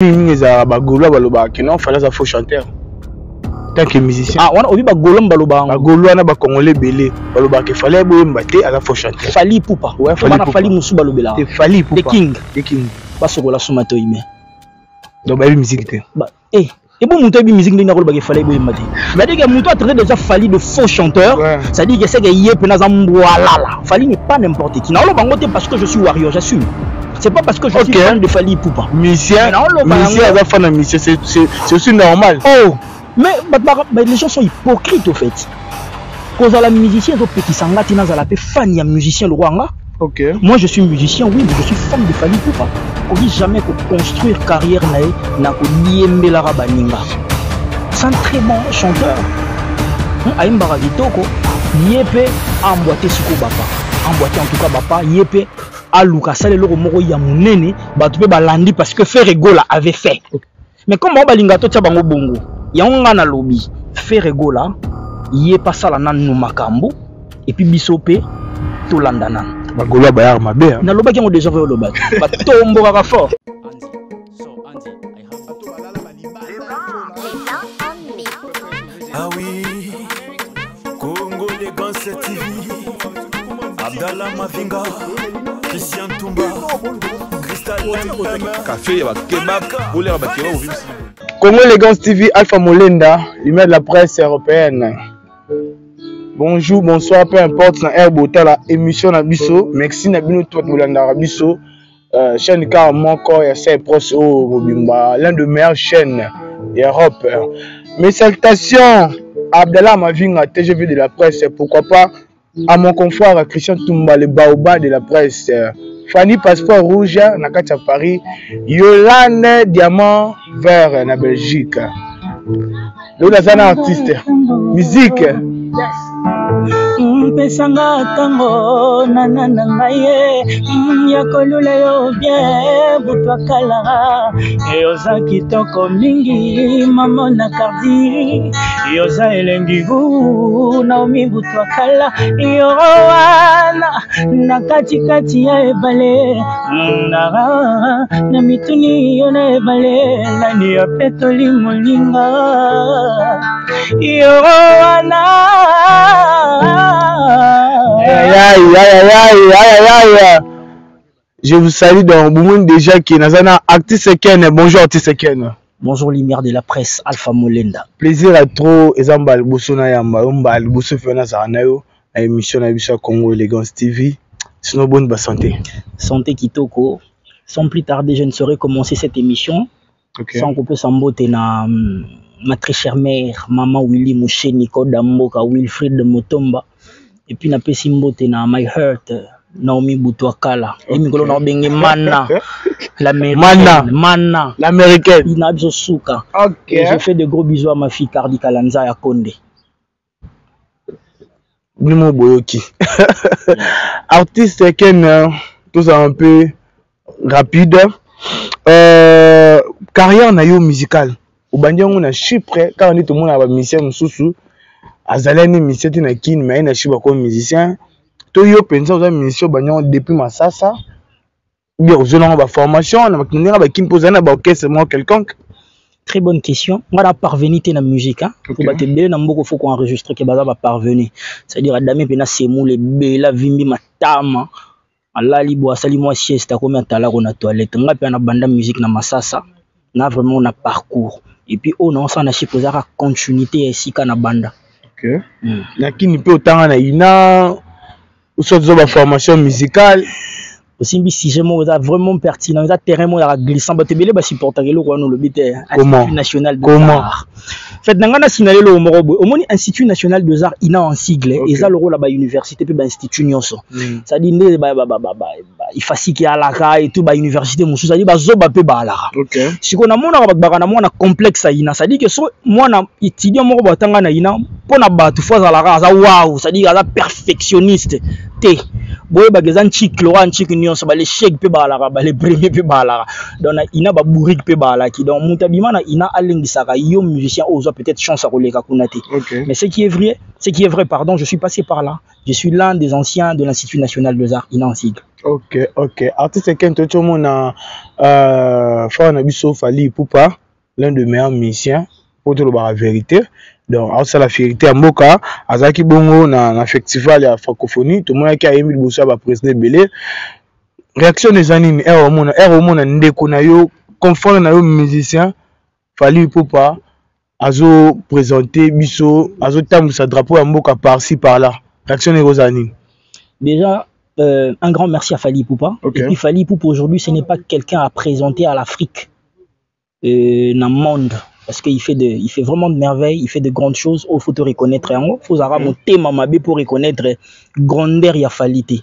mingi ezalaka bagaulois balobaka ke non fale aza faux chanteur. Tant que musicien. Ah wana obi bagolo baloba yango bagaulois na bacongolais ebele balobaka ke fale boyemba te aza faux chanteur. Fali fali balobelaka fali the king. The king. Basokola suma donc bayebi musike te. Ba- eh ebo moto ayebi musique ndenge que déjà fali de faux chanteur Ouais. c'est-à-dire que c'est que n'est pas n'importe qui. Te parce que je suis warrior j'assume c'est pas parce que je suis fan de fali pupa musicien naoloba musicien yango aza fan na musicien c'est- aussi normal. Oh mais bato baka- ba- les gens sont hypocrites au fait. Kozala musicien ezopekisa nga te nazala mpe fan ya musicien lokwa nga ok. Moi je suis musicien oui mais je suis fan de fali pupa okoki jamais koconstruire carrière na ye na koliembelaka baninga c'est un très bon chanteur Hmm, ayembaka kitoko ye mpe ambwate en tout cas bapa ye mpe aluka asala eloko moko ya monene bato mpe balandi parce que feregola avait fait. Mais comme bango balinga totia bango bongo? Yango nga nalobi feregola ye mpe asala nanu makambo epuis biso mpe tolanda nanu bagaulois bayaka mabe hein. nalobaki yango déjà ve olobaki batombokaka fort. Ah oui, Congo les gants TV, Abdallah Mavinga, Christian Tumba, café ya bakebab olera bakebab ovimisi Congo Elegance TV, Alpha Molenda, lumière de la presse européenne. Bonjour, bonsoir, peu importe, na air bota la émission na biso. Merci na bino tout Molenda na biso. Euh, chaîne car moko ya sai proche au Mobimba, l'un des meilleures chaînes d'Europe. Mes salutations à Abdallah Mavinga, TGV de la presse, pourquoi pas à mon confrère Christian Toumba, le baobab de la presse. Fanny Passeport Rouge, na kati ya Paris. Yolande Diamant Vert na Belgique. Lelo naza na artiste. Musique. Mpesanga ntango nana na ngai ye. Mm, ya kolula yo bien butu akala yoza kitoko mingi mamo na kardi. Yoza elengi gu naomi butu akala. Yo wana na katikati ya ebale. Mm, na na mituni yo na ebale. Nani apetoli molinga. Yo wana Je vous salue dans Boumoun déjà qui naza na artiste Ken. Bonjour artiste Ken. bonjour lumière de la presse alpha molenda Plaisir à trop ezamba liboso na yamba omba liboso fe na zala na yo na émission na biso ya Congo Elegance TV. Sinon bonne ba santé. santé kitoko sans plus tarder je ne saurais commencer cette émission sans qu'on peut s'emboter na hum, ma très chère mère maman willy mouché nico damboka wilfrid motomba epuis napesi mbote na my heart naomi butu akala okay. ye mikolo naobenge mana. L'américaine na biso suka okay. je fais de gros bisous à ma fille cardi kalanza ya konde. Bino boyoki. Artiste ken tozala mpe rapide. Euh, carrière na yo musicale obandi yango na chypre kaka nde tomonaka bamisien mosusu monde a musicien mususu. Azali ni musicien te na kini, na Chypre comme musicien. To yo pensa oza musicien obandi yango depuis Masasa. Bien, ozolanga ba formation, na bakini ba kini poza na ba orchestre mo quelconque. très bonne question nga na parveni te na musique hein? Ok. po bato ebele na mboka ke baza baparveni c'est-à-dire adami mpena semule ebele avimbi matama alali bo asali mwa sieste akomi atalako na toilette nga mpe na banda musique na masasa na vraiment na parcours et puis oyo na ezaka continuité ya esika na banda OK. mm. Na kini mpe otanga na ina. Soit zo ba formation musicale. osimbi sujet moko eza vraiment pertinent eza terrain moko ezaka glissant bato ebele basupportaka eloko wana olobi te national des Fait na ngai nasinala eloko moko boye omoni institut national des arts ina en sigle eza lokola bauniversité mpe bainstitut nyonso. Mm. cestadire nde ba- ba- ba- ba- ba- ba- ifasiki alaka etu bauniversité mosusu cestadire bazoba mpe baalaka sikoyo namonaka bato baka na mwana complexe ya ina cestadire ke so mwana étudiant moko batanga na ina mpo na bato fo azalaka aza waw cestadire aza perfectionniste te. Boyebaka eza ncike lokola ncike nyonso baleshek mpe baalaka balepremier mpe baalaka donc na ina babourike mpe baalaki donc moto abima na ina alengisaka yo musicien oyo ozwa peut-être chance ya koleka kuna te. OK. mais ce qui est vrai ce qui est vrai pardon je suis passé par là. Je suis l'un des anciens de l'institut national des arts ina en sigle ok ok. Artiste ken toyoti omona euh, frère na biso fali ipupa l'un de meilleurs musiciens po tolobaka vérité donc aosala vérité ya mboka azalaki bongo na, na festival ya francophonie tomonaki ayembi liboso ya baprésident ebele réaction eza nini ere omona ere omona ndeko na yo confrère na yo musicien fali ipupa azoprésente biso azotambwisa drapeau ya mboka par-ci par-là réaction ekozala nini Déjà, euh, un grand merci à Fali Poupa. Ok. Et puis Fali Poupa, aujourd'hui, ce n'est pas quelqu'un à présenter à l'Afrique, euh, dans le monde. Parce qu'il fait, de, il fait vraiment de merveilles, il fait de grandes choses. Il faut te reconnaître. Il faut avoir mon thème mamabe pour reconnaître grandeur et Falité.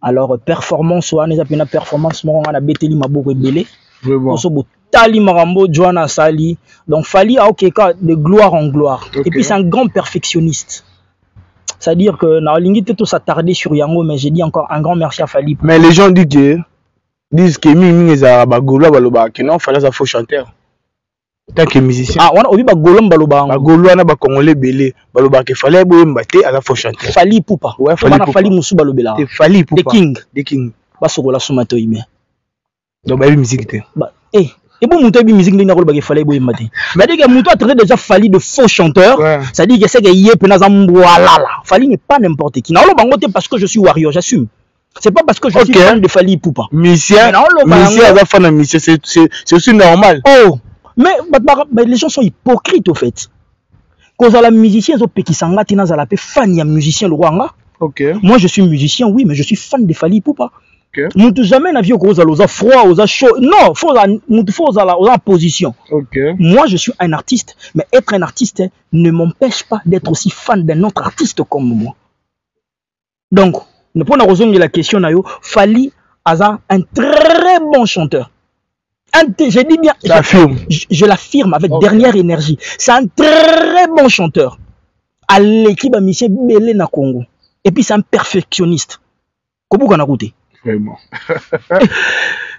Alors, euh, performance, on a une performance, on a beteli maboko ebele. vraiment tali marambo Joanna Sali. Donc Fali a de gloire en gloire. Ok. Et puis c'est un grand perfectionniste. C'est-à-dire que na olingi te to s'attarder sur Yango, mais j'ai dit encore un grand merci à Fali. Mais les gens disent que, disent que mingi ezalaka bagaulois balobaka ke non fali faux chanteur tanke musicien. Ah, wana obi bagolo baloba yango. Bagolo wana bakongole ebele balobaka efali ayeboyemba te aza fo chanteur fali pupa wana fali mosu balobelaka fali pupa the king. The king. Basokola suma te oyime donc bayebi musike te. Eh ebo moto ayebi musike ndenge akolobaka efali ayeboyemba te? C'est-à-dire que moto atraite déjà fali de faux chanteur ouais. c'est-à-dire que seke ye mpena aza mbwalala fali n'est pas n'importe qui. Naoloba yango te parce que je suis warrior j'assume. C'est pas parce que je okay. suis fan de fali pupa musicien. Musicien aza fan na musicien. C'est aussi normal. Oh. Mais, les gens sont hypocrites au fait. kozala musicien ezopekisanga te nazala mpe fan ya musicien lokwanga ok. Moi je suis musicien oui mais je suis fan de fali pupa Ok. mutu jamais na vie okozala oza froid oza chaud. Non faut fo ozala oza en position. Moi je suis un artiste mais être un artiste ne m'empêche pas d'être aussi fan d'un autre artiste comme moi. Donc mpona kozongela question na yo fali aza un très bon chanteur je dis bien, je, je l'affirme avec okay. dernière énergie. C'est un très bon chanteur. À l'équipe à Michel Belé na Congo. Et puis c'est un perfectionniste. Comment on a goûté Vraiment.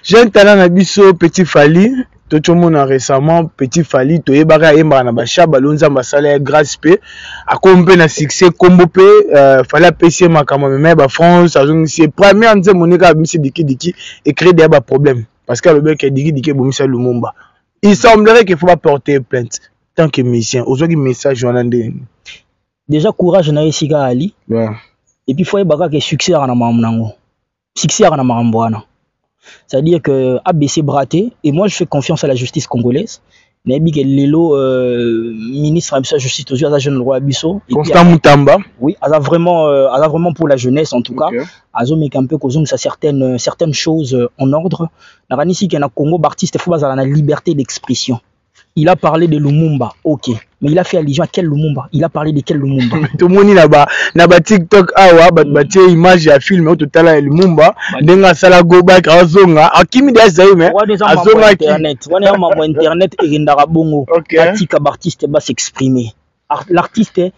J'ai un talent à Bisso, Petit Fali. Tout le monde a récemment, Petit Fali, Toye Bara Embra Nabasha, Balonza Masala, Grâce P. A combien de succès, Combo P, euh, Fala PC, Makama, mais France, Azong, c'est première, on dit, mon gars, Missy Diki Diki, et créer des problèmes. Parce que alobeki dikidiki ebomisa lumumba il semblerait qu'il faut baporter plainte tant que musicien ozwaki message wana ndenge Déjà courage na esika ali. Ouais. Et puis faut yebaka que succès à makambo nango. Succès à makambo wana. C'est-à-dire que ABC braté et moi je fais confiance à la justice congolaise. Nayebi ke lelo euh, ministre na biso ya justice tozwi aza jeune roi ya biso constant mutamba. Oui aza vraiment euh, aza vraiment pour la jeunesse en tout cas. Ok. azomeka mpe kozongisa certaines, certaines choses euh, en ordre. Nakanisi ke na congo baartiste fo bazala na liberté d'expression il a parlé de lumumba. Ok. Mais il a fait allusion à quel lumumba? Il a parlé de quel lumumba? Tomoni na ba na ba tiktok awa bato batie image ya film oyo totala ya lumumba. Ndenge asala gobak azonga. Akimi de azali me wana eza mambo ya azongaki internet. Eza mambo ya internet ekendaka bongo Ok. batika baartiste basexprimer Ar- l'artiste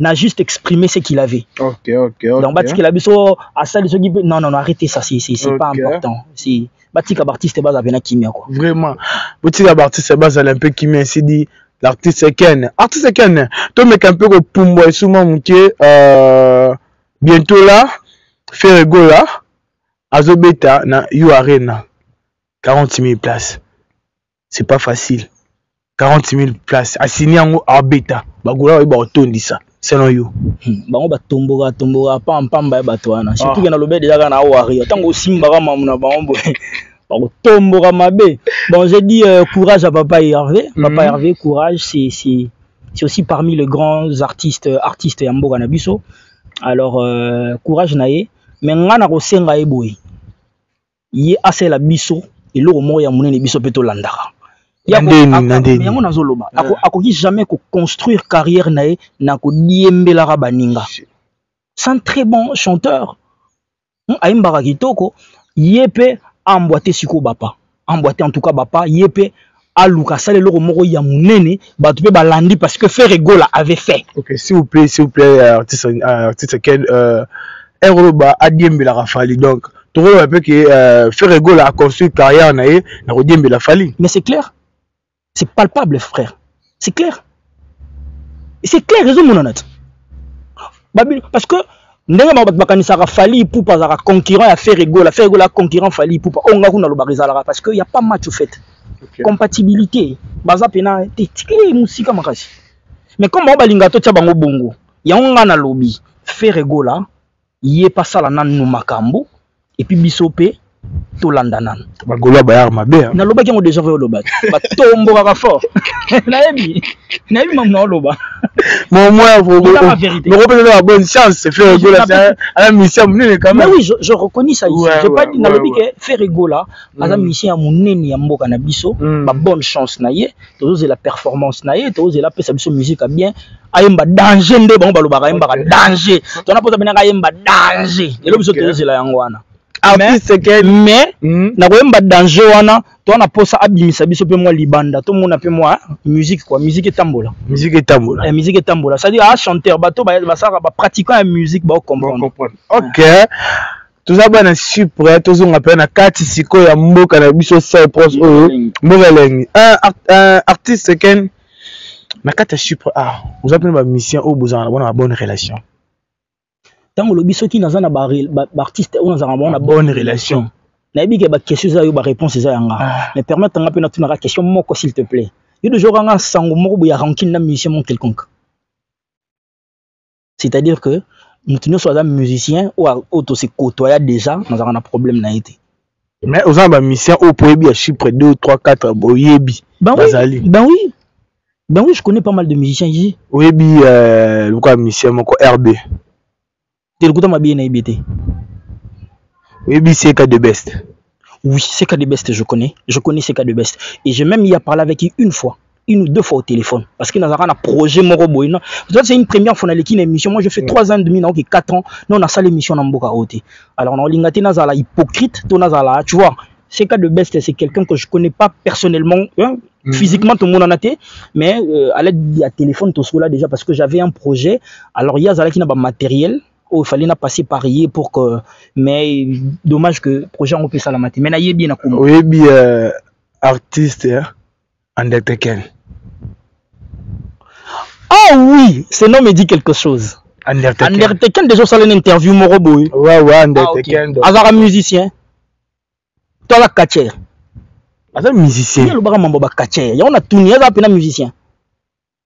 n'a juste exprimé ce qu'il avait. Ok ok ok. Donc batikela biso asali soki mpe non non non arrêtez ça c'est c'est c'est pas important. C'est batika baartiste baza pena kimia quoi. Vraiment. Botika baartiste bazala mpe kimi ainsi dit l'artiste ken. Artiste ken. Tomeka mpe kopumbwa esuma moke euh, bientôt là feregola azobeta na u arena. 40 000 places. C'est pas facile. 40 000 places. Asini yango abeta bagola bayeba kotondisa selon yo Hmm, bango batomboka tomboka pampamba ya bato wana. Surtout ke nalobi deja kaka na awari ntango osimbaka mamu na bango boye bakotomboka mabe. Bon j'ai dit euh, courage à papa hervé. Papa Mhm. hervé courage c'est c'est c'est aussi parmi les grands artistes artistes ya mboka na biso. Alors euh, courage na ye. Mais nga na kosenga ye boye ye asala biso eloko moko ya monene biso mpe tolandaka yango nazoloba. Ako- akoki jamais koconstruire carrière na ye na kodiembelaka baninga. C'est un très bon chanteur. Hmm, ayembaka kitoko. Ye mpe ambwate sikoyo bapa. Ambwate en tout cas bapa. Ye mpe aluka. Asala eloko moko ya monene. Bato mpe balandi parce que fer egola avait fait. Ok, s'il vous plaît, s'il vous plaît, euh, artiste, euh, artiste Ken, euh, Eroloba Adiembela Fali. Donc, un peu que euh, Ferrego a construit carrière na ye na Adiembela Fali. mais c'est clair c'est palpable frère. C'est clair. C'est clair ezomonana te Babi- parce que ndenge bakanisaka fali ipupa azalaka concurrent ya fer egola fer egola concurrent fali ipupa oyo nga kuna alobaka ezalaka parce que y a pas match au fait. Ok. compatibilité. Baza pena te tikeli mosika makasi mais comme bango balinga totia bango bongo yango nga nalobi fer egola ye mpe asala nanu makambo. Epuis biso mpe tolanda nanu. Bagolo bayaka mabe nalobaki yango déjà ve oloba batombokaka fort. Nayebi nayebi mamu na oloba. Représenter la bonne chance, Je t'appelle- c'est un mission monene même. oui je, je reconnais ça ici. Ouais, j'ai pas ouais, nalobi ouais, ke fer egola aza musicien ya monene ya mboka na biso Mm. babonne chance na ye tozozela performance na ye tozozela apesa biso musique ya bien. Ayemba danger nde bango balobaka ayembaka danger. Tona mposa benaka ayemba danger. Lelo biso tozozela yango wana Artiste mais Hmm. na koyemba danger wana to wana mposa abimisa biso mpe mwa libanda. Tomona mpe mwa musique quoi musique etambola. Musique etambola. Eh, musique etambola. C'est à dire a chanteur bato ba- basalaka bapratiquant ya musique baocomprendre comprendre. Ok. toza bana chypre tozonga mpe na kati sikoyo ya mboka na biso cyprus oyo. Mboka elengi art- artiste ken na kati ya chypre ah oza mpena bamission oyo bozala na bona na bonne relation ntango olobi soki naza na baartiste ba, baartiste oyo nazalaka bango na Bonne relation. nayebi ke baquestion eza yo baréponse eza yanga. Ah. mais permettre nga mpe natunaka question moko s'il te plaît. Yo sango moko boye ya rankine na musicien moko quelconque. C'est à dire que motu nyonso aza musicien oyo tosekotoya déjà nazalaka na problème na ye te. Mais oza na bamission oyo po oyebi ya chypre 2 3 4 boyebi. Ben oui, bazali. ben oui. Ben oui je connais pas mal de musiciens ici oyebi euh, moko rb te lokuta mabiye nayebi te oyebi seka de best Oui, c'est cas de best, je connais. Je connais ces cas de best. Et j'ai même y a parlé avec lui une fois, une ou deux fois au téléphone. Parce qu'il n'a pas un projet Moro Boyna. C'est une première fois dans l'équipe émission. Moi, je fais trois ans et demi, non, qui quatre ans. Non, on a ça l'émission dans Mboka Roté. Alors, on a l'ingati nazala hypocrite, ton nazala, tu vois. C'est cas de best, c'est quelqu'un que je connais pas personnellement, hein, Mhm. physiquement, tout le monde en a été. Mais euh, à l'aide du téléphone, tout cela déjà, parce que j'avais un projet. Alors, il y a Zala qui n'a pas matériel. Oh, il fallait na passer par pour que. Mais dommage que le projet on peut ça la matinée. Mais na bien à Kumba. oyebi euh, artiste hein, undertaken Ah oui, ce nom me dit quelque chose. undertaken Undertaken déjà ça une interview moro boy. ouais ouais Ah, ok. undertaken donc Azara musicien. Toi la catcher. aza Il musicien le bara mambo ba catcher. Ya on a pena musicien.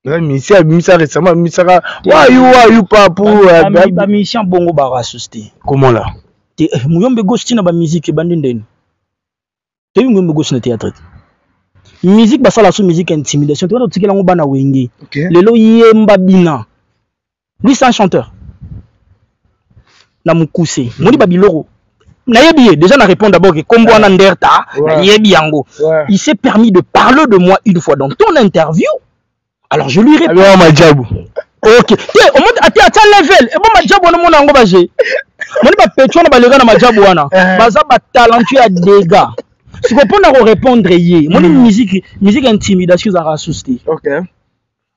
Aza musicien abimisa récemment abimisaka wayu wayu papu? Ba ba musicien bongo bara société. comment là? Te eh, muyombe gauche tina ba musique bandi ndeni. Te muyombe gauche na théâtre. Musique basala so musique intimidation. Tu vas tikela ngo bana wenge. lelo yemba bina. Lui c'est un chanteur. Na mokuse moni babiloko nayebi ye. Déjà na répondre d'abord ke kombo wana nderta nayebi yango. Il s'est permis de parler de moi une fois. Dans ton interview alors je lui réponds abiwa majabu ok te omoni ate atia level ebo majabu wana mona yango baje moni bapetro wana balega na majabu wana Eh. baza batalentueux ya dega siko mpona korépondre ye moni musique musique intimidation ezalaka susu te okay.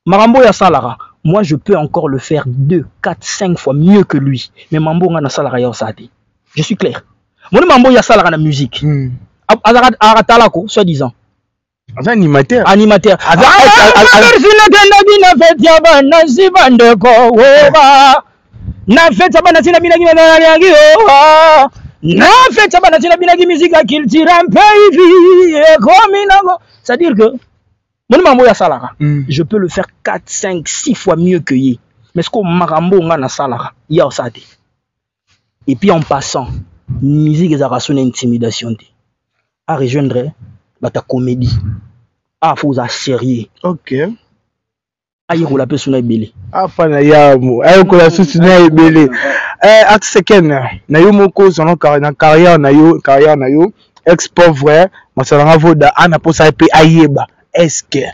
Marambo ya salara. Moi, je peux encore le faire 2, 4, 5 fois mieux que lui. Mais Mambo na salara ya osate. Je suis clair. Mon Mambo ya salara na musique. hmm. Aratalako, soi-disant. Aza animateur Animateur. Na ya bandeko. Na ya binaki. Na ya binaki culture hivi. Ekomi nango. C'est-à-dire que, mon Mambo ya salara. Hmm. je peux le faire 4, 5, 6 fois mieux que ye. Mais ce qu'on marambo nga na salara, ya osate. Et puis en passant, musique ezalaka so na intimidation te. A rejoindre bata comédie. A faut oza sérieux. okay. ayekola mpe so na ebele. apa na yamu ayokola susu na ebele eh, artiste ken na yo moko ozana kar- na carrière na yo carrière na yo ex pauvre masalanga voda ana mposa ye mpe ayeba estce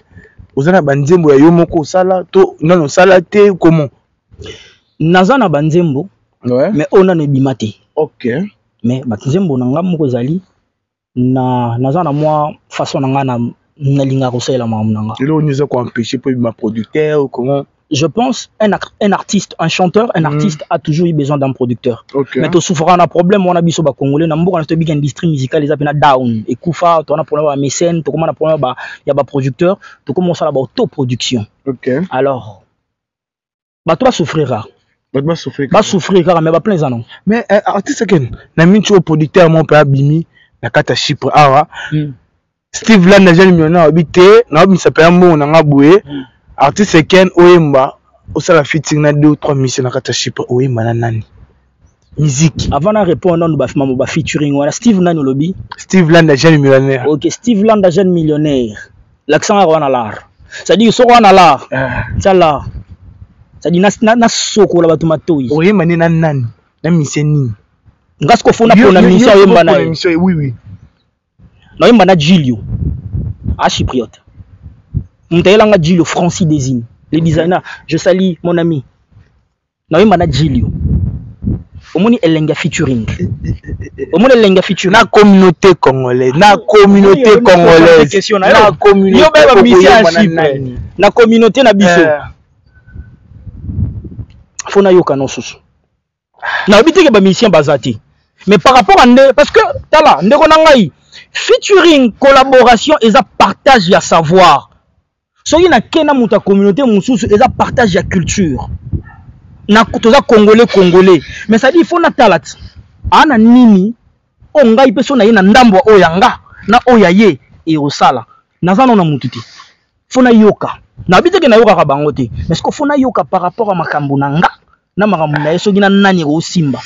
oza na banzembo ya yo moko osala to nano osala te comment Naza na banzembo, ouais. mais oyo nano ebima te. ok Mais banzembo na nga moko ezali na naza na mwa façon na nga na oni eza koempêche mpo ebima producteur comment? Je pense un, un artiste, un chanteur, un artiste a toujours eu besoin d'un producteur. ok. Mais tosouffraka na problème wana biso bacongolais na mboka na tobika industrie musicale eza mpena down. Ekufa toza na problème ya mécène tokóma na problème ya ba- ya baproducteur tokóma kosala baautoproduction ok. Alors bato basouffrira bato basouffrir basouffrir kaka mais baplan eza non mais eh, artiste ken na minti oyo producteur mo mpe abimi na kati ya chypre awa steve land aza limiona alobi te naobimisa mpe ya mbongo na nga boye artiste ken oyemba osala fiting na 2 3 mission na kati ya chypre oyemba na nani musique avant na répondre nano bafimamo bafeaturing wana steve nani olobi steve land aza millionnaire ok steve landa jeune millionnaire l'accent kaka wana lar c'est-à-dire soko wana lar tia lar c'est-à-dire na- na- nasokola bato matoi oyemba nde na nani na mission nini nga siko fo napona Yo- yo- mission oyemba na émission, oui oui naoyemba na gilio achipiote moto ayelanga gilio francis désigne le designer. Je sali mon ami. Naoyemba na gilio. Omoni elenge ya featuring. Omoni elenge ya featuring. Na communauté congolaise na communauté congolaise. na yo. communauté yo beba mission ya chypre. Na communauté na biso. Eh, fo nayoka no susu nayebi teke bamisien baza te mais par rapport à nde parce que tala ndeko na ngai featuring collaboration eza partage ya savoir. Soki nakei na moto ya communauté mosusu eza partage ya culture. Toza congolais congolais. Mais cestadire fo natala ti aa na nini oyo ngai mpe so na ye na ndambo oyo ya nga na oyo ya ye ekosala naza no na motu te fo nayoka nayebi teke nayokaka bango te. Mais siko fo nayoka par rapport ya makambo na nga? Na makambo na ye soki na nani ekosimba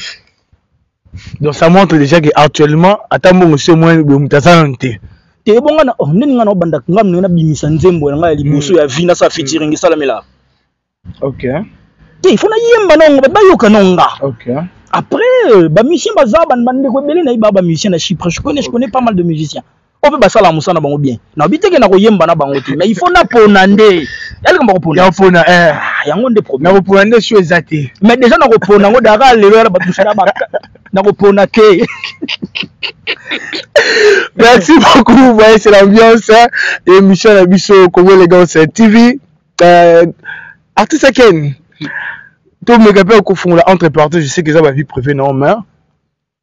donc ça montre déjà que actuellement ata mbongo omoi boye moto aza nano te te ebonga na ndeni nga na obanda nga mnenge nabimisa nzembo na ngai ya liboso ya vi nasala featuring esalamela ok. Te ifo nayemba nongo bato bayoka nonga. Ok. Après bamusicien baza ban- bandeko ebele na ye baa bamusicien na chypre. Je connais, je connais pas mal de musiciens oyo mpe basala mosala na bango bien. Nayebi teke na koyemba na bango te. Mais ifo napona nde yalekamba kopona ya kopona eh, yango nde problème. Na kopona nde sio eza te. Mais déjà na kopona yango daka lelo yana bato na baka na kopona te merci beaucoup voyez c'est l'ambiance émission na biso congo élégance tv euh, artiste ken. Tomeka mpe kofungola entre parties je sais que eza bavie privé na mais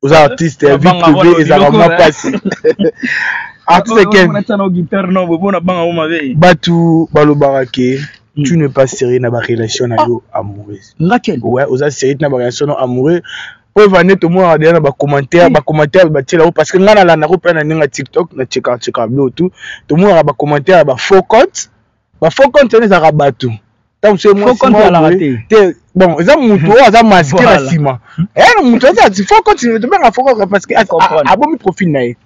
oza artiste ya vie privé ezalaka mwa eh. mpasi artiste ken. bato balobaka ke tu ne pas sérieux na barelation na yo amoureuse. Ouais oza sérieux na barelation no amoureux. Po evane tomonaka deya na bacommentaire bacommentaire batiela o parce que ngai nalandako mpe na ndenge ya tiktok na tchekaka bilo tu tomonaka bacommentaire ya bafaux compte wana ezalaka bato ntango so te. bon eza motu oyo aza maske na nsima. Eh motu compte tobengaka faux compte parce que abomi profil na ye.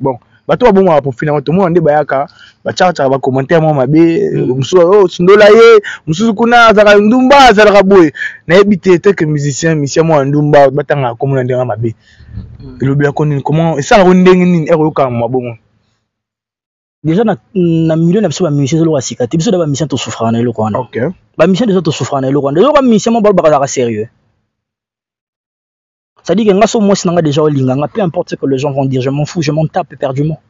Bon bato babomaka profil yango tomona nde bayaka batiakatiaka bacommentaire mwa mabe mosusu o sundola ye mosusu kuna azalaka ndumba azalaka boye. Nayebi te teke musicien musicien mwa ndumba batangaka komona ndenge mabe. Elobelako nini comment esalako ndenge nini ekoyokaka mabongo déjà na, na milieu na biso bamisien ezoloka sika te. Biso da bamisien tosouffraka na eloko wana. Ok. Bamisien déjà tosouffraka na eloko wana. Eloko bamisien mo balobaka ezalaka sérieux. C'est-à-dire que nga so mwasi na nga déjà olinga nga peu importe ce que les gens vont dire je m'en fous je m'en tape éperdument.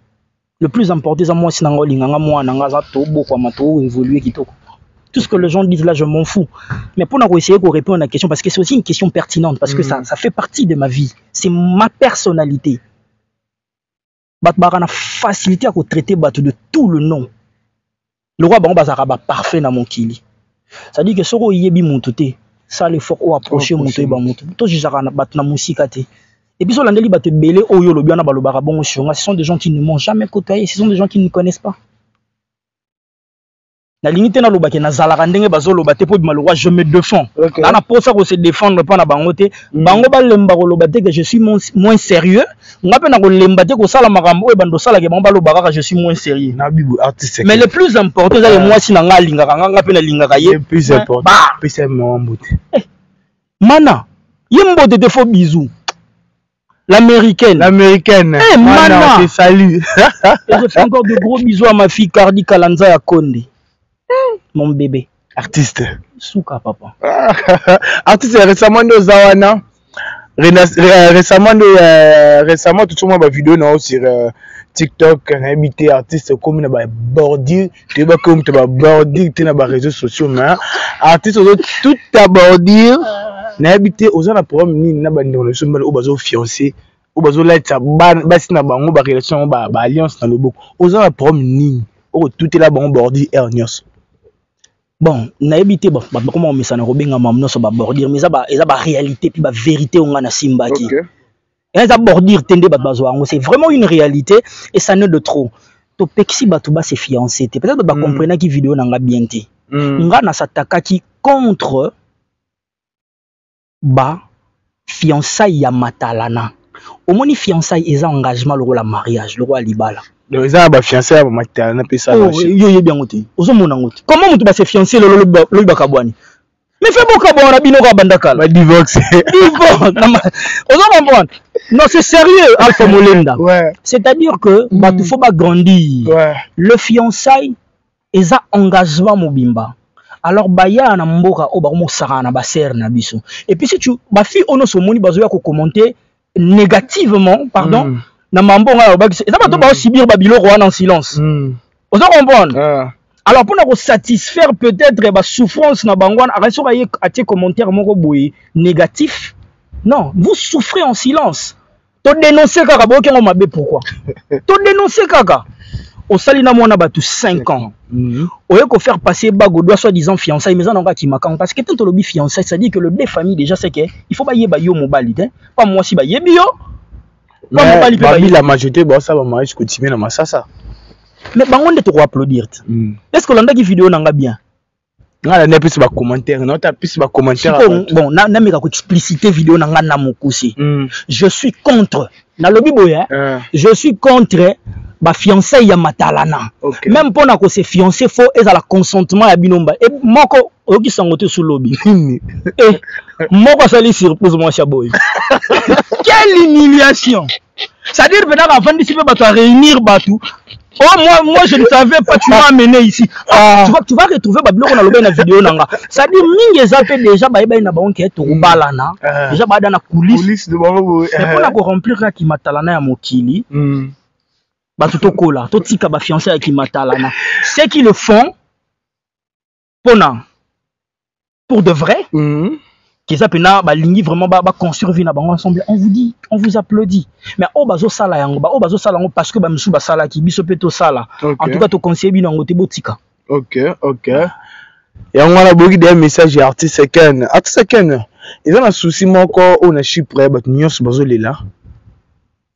Le plus important eza mwasi na nga olinga nga mwana nga aza tobokwama toévolue kitoko. Tout ce que les gens disent là je m'en fous. Mais pour essayer de répondre à la question parce que c'est aussi une question pertinente parce que ça, ça fait partie de ma vie. C'est ma personnalité bato baka na facilité ya kotraite bato de tout le nom. Lokwa bango bazalaka baparfait na mokili. C'est-à-dire que soki oyebi motu te sala effort oyo approche moto oyeba motu tozuzaka bato na mosika te. Epuis olandeli bato ebele oyo olobi wana balobaka bongo sur nga ce sont des gens qui ne m'ont jamais côtoyé ce sont des gens qui ne connaissent pas nalingi te nalobake nazalaka ndenge bazoloba te mpo bima lokwa je me défends. Ok. nga na posa kose défendre mpa na bango te. Bango balemba koloba te que je suis moins sérieux. Nga mpe na kolemba te kosala makambo oyo bando osalaka bango baloba kaka je suis moins sérieux. Mais le plus important eza ye mwasi na nga alingaka nga nga mpe nalingaka ye. Te. Mana ye mbote te fo bizu. L'américaine. L'américaine. Eh, mana. te salut. Et je fais encore de gros bisous à ma fille Cardi Kalanza ya Konde mon bébé. Artiste. Suka papa. Artiste récemment nde oza wana récemment nde euh, récemment tosomwa bavideo na yo sur euh, tiktok nayebi te artiste okomi na babordure toyebaki oyo moto babordure te na baréseau sociaux mais artiste ozo tout abordure nayebi te oza na problème nini na bandeko na biso mibale oyo bazofiance oyo bazolatisa basi na bango barelation yango ba- baalliance na loboko oza na problème nini oyo tutela bango bordure aire nyonso bon nayebi te ba- ba- bakoma komesana kobengama nyonso babordire mais eza ba- eza baréalité mpe bavérité oyo nga nasimbaki Ok. eza bordire te nde bato bazwa yango. C'est vraiment une réalité et ça n'est de trop. Topekisi bato base fiancé te. Peut-être bato Mm. bakomprenaki video na nga bien te. Mm. nga nasatakaki contre ba fiançailles ya matalana. Omoni fiançailles eza engagement lokola mariage lokola libala Donc, eza na bafiancé ya bamatala na pesa Oh, yo oyebi yango te ozomona yango te comment moto base fiancé lelo lobi bakabwani mais fe bokabwana na bino kaka banda kala ma- ozo comprendre non c'est sérieux alpha molenda ouais. C'est-à-dire que Mm. bato faut bagrandir ouais. Le fiançailles eza engagement mobimba alors baya na mboka oyo bakomosaka na basere na biso. Et puis si tu bafille oyo nyonso omoni bazoya kokommente négativement pardon Mm. Na mambongo oyo alobaki eza bato baosibir babiloko wana en silence. Mm. ozo comprendre Ah. alors mpona kosatisfaire peut-être basouffrance na bango wana akasi soki aye atie commentaire moko boye négatif. Non vous souffrez en silence. Todénonce kaka boyoki yango mabe pourquoi? Todénonce kaka. Osali na mwana bato 5 ans. Mm. oye kofaire passer bago doit soi-disant fiançaille mais eza nango akimakango parce que tant tolobi fiançaille c'est-à-dire que le deux familles déjà c'est que il faut bayeba yo mobali te pas mwasi bayebi yo pa Mais mobali mpe babi bayebi la majorité baosala bamariage coutumier na masasa mais bango nde tokoapplaudir te Mm. est ce que olandaki video na nga bien nga na nde apesi bacommentaire naota apesi bacommentaire ya Sikoyo, bato. bon na- nameka koexplicite video na nga na mokusi Mm. je suis contre nalobi boye? Ah. je suis contre bafiançaille ya matalana Ok. même mpona kose fiancé fo ezala consentement ya bino mba e moko oyoki sango te su lobi Nini? e moko asali surprise mwasi ya boye quelle humiliation c'est-à-dire penaka afandisi mpe bato a réunir bato Oh, moi, moi, je ne savais pas, tu m'as amené ici. Ah. Tu, vas, tu vas retrouver Babylon na lobe na vidéo nanga. C'est-à-dire, mingi eza pe déjà ba yeba na bango ke to balana. Ah. Déjà ba da na coulisse. De bango boye. Mais pour ko remplir ka kimatalana ya mokili, Mm. bato tokola, totika ba fiancé ya kimatalana. Ceux qui le font, pour de vrai, Mm. Keza pena balingi vraiment ba, ba construire vie na bango ensemble. On vous dit on vous applaudit. Mais oyo bazosala yango ba oyo bazosala yango parce que bamisu basalaki biso mpe tosala Ok. en tout cas toconseille bino yango te botika. Ok ok. Yango wana boyoki deya message ya artiste ken. Artiste ken eza na susi moko oyo na chypre bato nyonso bazolela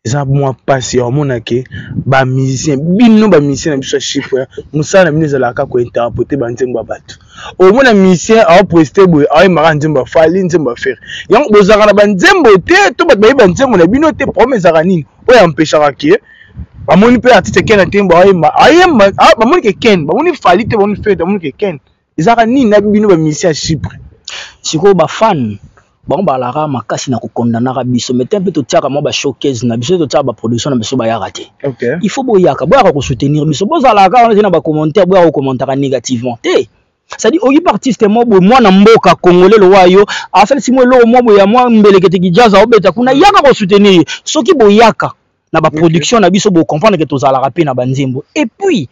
eza mwa mpasi ya omonake bamusicien bino bamusicien na biso ya chypre mosala na bino ezalaka kointerprete banzembo ya bato. Omona musicien aopreste boye aoyembaka nzembo ya fali nzembo ya fere yango bozalaka na banzembo te to bato bayeba nzembo na bino te problème ezalaka nini? Oyo ampeshaka ke bamoni mpe artiste ken atembo ayemba ayemba bamoni ke ken bamoni fali te bamoni fere te bamoni ke ken. Ezalaka nini na bino bamusicien ya chypre sikoyo bafan bango balaka makasi na kokondanaka biso mais te mpe totiaka mwa bashowcase na biso totiaka baproduction na biso bayaka te. Il faut boyaka boyaka kosoutenir biso. Bozalaka wana te na bacommentaire boyaka kokommentaka négativement. Te cestadi oyiba artiste mwa boye mwana mboka congolais lowa yo. Asalisi mwa eloko mwa boye ya mwa mbeleketeki jazz aobeta kuna yaka kosoutenir. Soki boyaka na baproduction na biso bocomprendre ke tozalaka mpe na banzembo. Et puis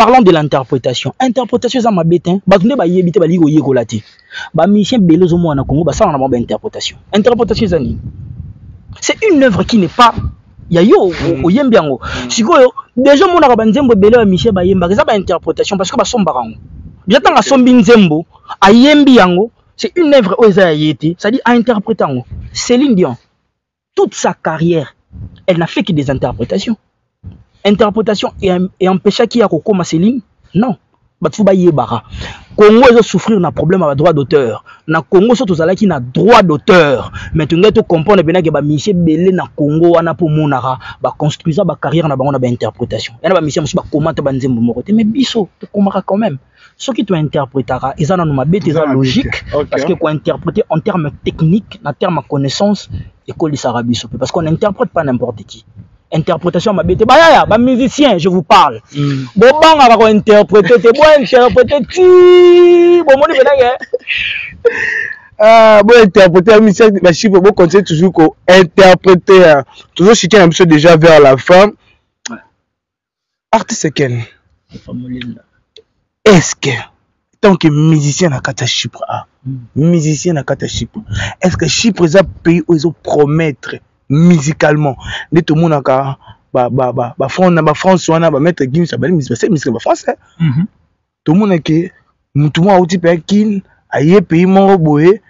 parlons de l'interprétation interprétation eza mabe te bato nde bayebi te balingi koyekola te. Bamisien bele ozomona na congo basalaka na bango bainterprétation interprétation. Eza nini? C'est une œuvre qui n'est pas ya yo o- oyembi yango. Sikoyo deja omonaka banzembo ebele ya michel bayembaka eza bainterprétation parce que basombaka yango. Déjà ntango asombi nzembo ayembi yango c'est une œuvre oyo eza ya ye te c'est-à-dire ainterpréte yango. Céline dion toute sa carrière elle n'a fait que des interprétations interprétation et, et empêchaki ya kokóma céline non. Fo bayebaka congo ezosouffrir na problème ya badroit d'auteur. Na congo so tozalaki na droit d'auteur. Mais tongai tocomprendre mpenake bamisie ebele na congo wana mpo omonaka baconstruisa bacarrière na bango na bainterprétation yana bamisie mosusu bakoma te banzembo moko te mais biso tokomaka quand même. Soki tointerprétaka eza nano mabe te eza logique Ok. parce que kointerpréter en terme technique na terme ya connaissance ekolisaka biso mpe parce qu'on n'interprète pas n'importe qui interprétation mabe. Te bayaya bamusicien je vous parle. Mm. bobangaka kointerprete te bointerprete ti. Bomoni penake Ah, bon interpréter mais si vous continuez toujours qu'on interpréter toujours si tu as un déjà vers la femme ouais. artiste quel? Est-ce que tant que musicien à kata Chypre mm. musicien à kata Chypre est-ce que Chypre est un pays où ils ont promettre musicalement. Nde tomonaka bafrance na bafrance wana bamaître gims abali basali musike bafrance tomonake mutu moko auti mpe kine aye pays moko boye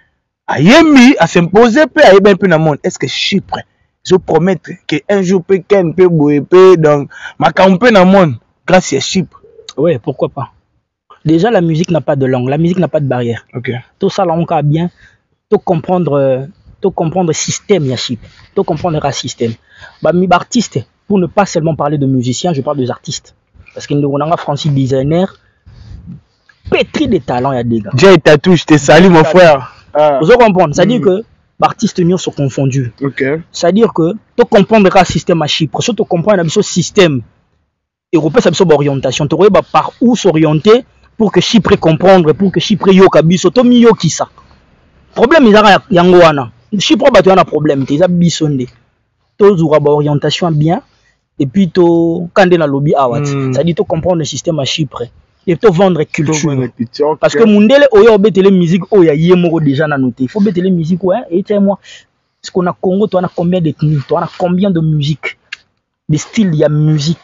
ayembi asimpose mpe ayebani mpe na monde. Est ce que chypre ezopromettre ke un jour mpe ken mpe boye mpe donc makambo mpe na monde grâce ya chypre. Ouais, pourquoi pas. Déjà, la musique n'a pas de langue, la musique n'a pas de barrière. ok. Tout ça, là, on a bien, tout comprendre, euh, tout comprendre le système, Yachip, tout comprendre le système. Bah, mi artiste, pour ne pas seulement parler de musiciens, je parle des artistes. Parce que nous avons Francis designer, pétri de talent, il y a des gars. Jay Tatou, je te salue mon frère. Ah, Vous comprenez C'est-à-dire Mm. que l'artiste nous sont confondus. ok. C'est-à-dire que tu comprends le système à Chypre, surtout tu comprends le système européen, c'est une orientation. Tu vois par où s'orienter pour que Chypre comprendre, pour que Chypre yoka biso, to mi yoki ça? Problème ils a yango wana. Chypre ba tu un problème, tu as biso ndé. To zura ba orientation bien et puis to kande na lobby awat. Mm. C'est-à-dire tu comprendre le système à Chypre et te vendre culture. Parce que Mundele oyo betele musique oyo ya moko déjà na noté. Il faut betele musique ouais et tiens moi. Parce qu'on a Congo, toi on a combien d'ethnies, toi on a combien de musique, de styles il y a musique.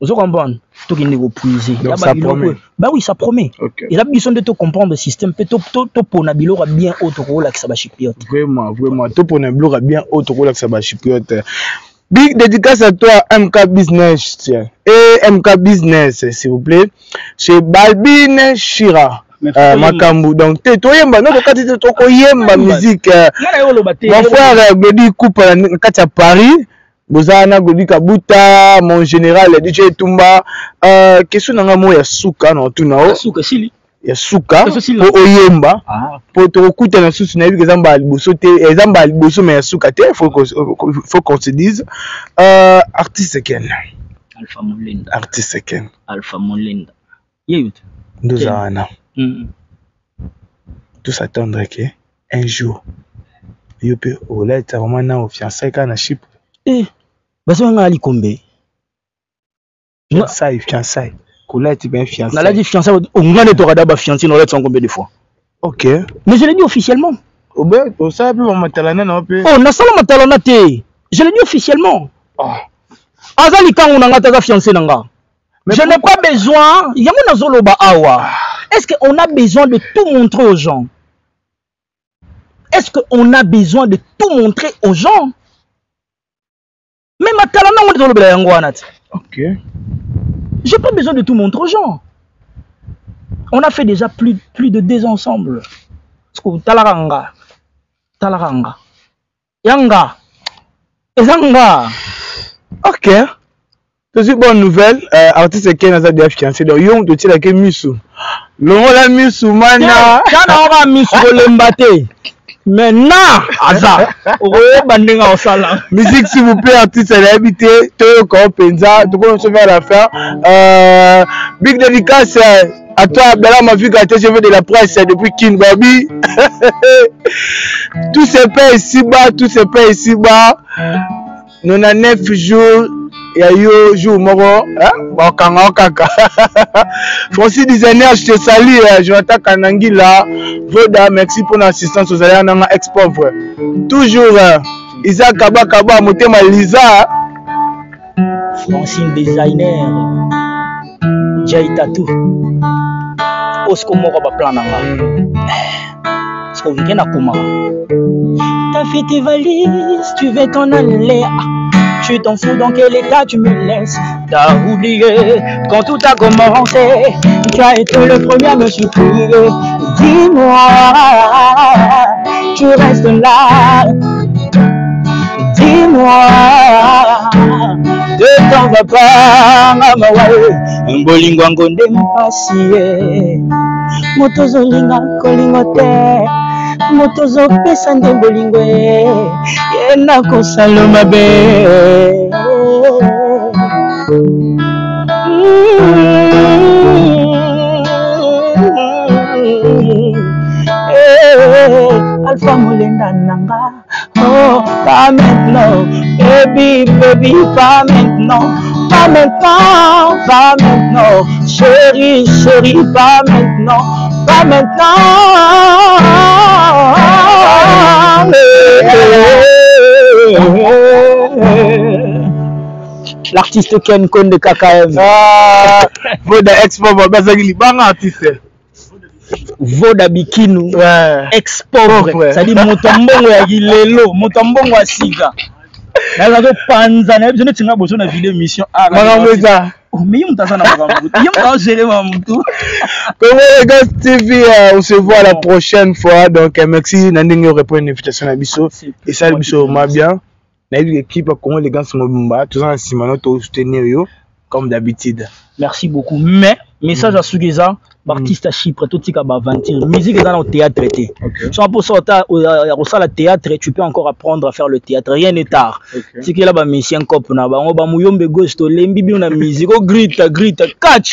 Vous comprenez? Tout qui n'est puiser. Donc, ça promet. Bah oui, ça promet. Et là besoin de te comprendre le système, peut to to to pona bilora bien autre rôle que ça va chypriote. Vraiment, vraiment. Tout pour un blog bien autre rôle que ça va chypriote. Big dédicace à toi, MK Business. tiens. Et MK Business, s'il vous plaît. Chez Balbine Shira. Euh, Makambu. Donc, te toyemba, non, kati te toko yemba musique. euh. Mon frère euh, Glody Coupe na kati ya Paris. Bozala Glody Kabuta, mon général DJ Tumba. Euh, question na nga mo ya suka na otuna o. Ya suka. Question sili. Po oyemba. Ah. po tokokutana susu nayebi eza mbala liboso te eza mbala liboso me ya suka te faut qu'on se dise euh, artiste ken artiste ken ndoza wana tous attendre ke un jour yo mpe oleta vraiment na ofiançai kaka na chypre Eh, basi nga likombe. Nga- fiançai fiançai koleti ben fiançai naladi fiancé ongane tokada bafiancé olati combien de fois. Ok. Mais je l'ai dit officiellement. Oh nasala matalana te. Je l'ai dit officiellement. Ah, aza likangu na nga te aza fiancé na nga je n'ai pas besoin yango nazoloba awa. Est-ce qu'on a besoin de tout montrer aux gens? Est-ce qu'on a besoin de tout montrer aux gens? Mais matala nango nde tolobela yango wana te ok J'ai pas besoin de tout montrer aux gens. On a fait déjà plus, plus de deux ensemble. Parce que Talaranga. Talaranga. Yanga. Ezanga. ok tozwi bonne nouvelle euh, artiste ken aza deya fiancé donc yo totielaki misu longola misu mana Kana oka misu kolemba te. Maintenant, aza. Okoyeba ndenge osala. musique s'il vous plaît artiste nayebi te toyoka mpenza vers la fin euh, big dédicace à toi bela mafika te chef de la presse depuis kin babi tout se paie ici bas tout se paie ici bas 99 jours ya yo jour moko bakanga yo kaka francis disaner te sali jonathan kanangila voda merci mpona assistance ozali yananga ex pauvre toujours iza kabakaba motema liza francine designer. Jaitatu osiko moko baplan na nga parce que weekend akomaka ta fete valise tu veux ton aller Tu t'en fous dans quel état tu me laisses? T'as oublié quand tout a commencé Tu as été le premier à me supplier Dis-moi, tu restes là Dis-moi, de t'en vas pas, mawae. Bolingo yango nde mpasi ye. Moto ozopesa nde bolingo ye ye nakosala mabe alpha molenda nanga. Oh pas maintenant. Baby baby pas maintenant. Pas maintenant pas maintenant. Chérie chérie pas maintenant. Pas maintenant l'artiste Ken Kon de KKM Ah, voda ex pauvre bazaki libanga artiste voda bikinu ex pauvre cestadi moto ya mbongo ya kilelo moto ya mbongo ya sika naza topanza na yebi neti nga boso na video émission ah, makambo eza Oh, mais ye moto aza na makambo te ye moto azele ma mutu Congo TV, euh, on se voit la prochaine fois. Donc, euh, merci. Nandingue répond une invitation à Bisso. Et ça, Bisso, m'a bien. L'équipe Congo les gars sont mobimba. Tous en simano, tous soutenir yo. Comme d'habitude. merci beaucoup mais message ya suki eza baartiste chypre totika baaventure musique eza na théâtre te. So mposa ya kosala théâtre tu peux encore apprendre à faire le théâtre. Rien n'est tard. Tikela bamisien cope na bango bamuyombe gauche tolembi bino na musique. Ogrita grita catch.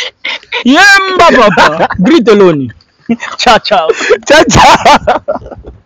Yemba papa. Grite loni. Ciao ciao. Ciao, ciao.